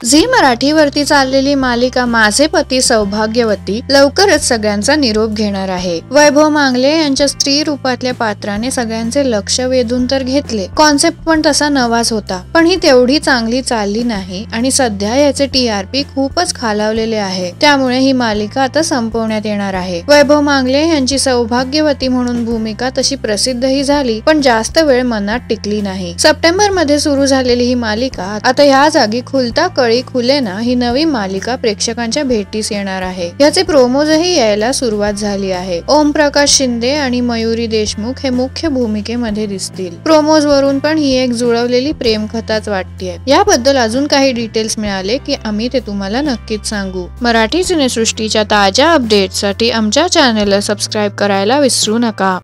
Zee मराठीवरती चाललेली मालिका माझे पती सौभाग्यवती लवकरच सगळ्यांचा निरोप घेणार आहे. वैभव मांगले यांच्या स्त्री रूपातल्या पात्राने सगळ्यांचे लक्ष वेधून तर घेतले. कॉन्सेप्ट पण तसा नवाच होता. पण ही तेवढी चांगली चालली नाही आणि सध्या याचे टीआरपी खूपच खालावलेले आहे. त्यामुळे ही मालिका आता संपवण्यात येणार आहे. वैभव मांगले यांची सौभाग्यवती म्हणून भूमिका तशी प्रसिद्धही झाली पण जास्त वेळ मनात टिकली नाही. सप्टेंबरमध्ये सुरू झालेली ही मालिका आता ह्या जागी खुलता कळ खुलेना ही नवी मालिका प्रेक्षकांच्या भेटीस येणार आहे. याचे प्रोमोजही यायला सुरुवात झाली आहे. ओम प्रकाश शिंदे आणि मयुरी देशमुख हे मुख्य भूमिकेमध्ये दिसतील. प्रोमोज वरून पण ही एक जुळवलेली प्रेमकथाच वाटतेय. याबद्दल अजून काही डिटेल्स मिळाले की आम्ही ते तुम्हाला नक्कीच सांगू. मराठी सिनेसृष्टीच्या ताज्या अपडेटसाठी आमच्या चॅनेलला सबस्क्राईब करायला विसरू नका.